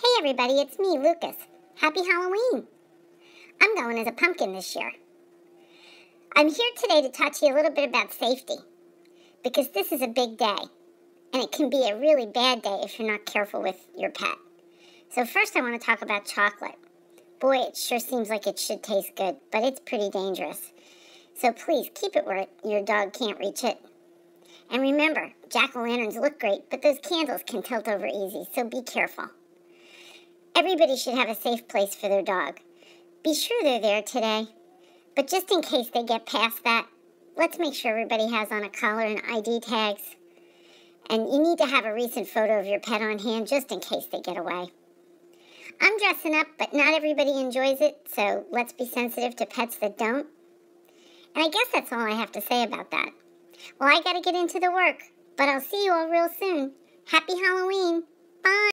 Hey everybody, it's me, Lukas. Happy Halloween! I'm going as a pumpkin this year. I'm here today to talk to you a little bit about safety because this is a big day and it can be a really bad day if you're not careful with your pet. So, first, I want to talk about chocolate. Boy, it sure seems like it should taste good, but it's pretty dangerous. So, please keep it where your dog can't reach it. And remember, jack o' lanterns look great, but those candles can tilt over easy, so be careful. Everybody should have a safe place for their dog. Be sure they're there today. But just in case they get past that, let's make sure everybody has on a collar and ID tags. And you need to have a recent photo of your pet on hand just in case they get away. I'm dressing up, but not everybody enjoys it, so let's be sensitive to pets that don't. And I guess that's all I have to say about that. Well, I gotta get into the work, but I'll see you all real soon. Happy Halloween! Bye!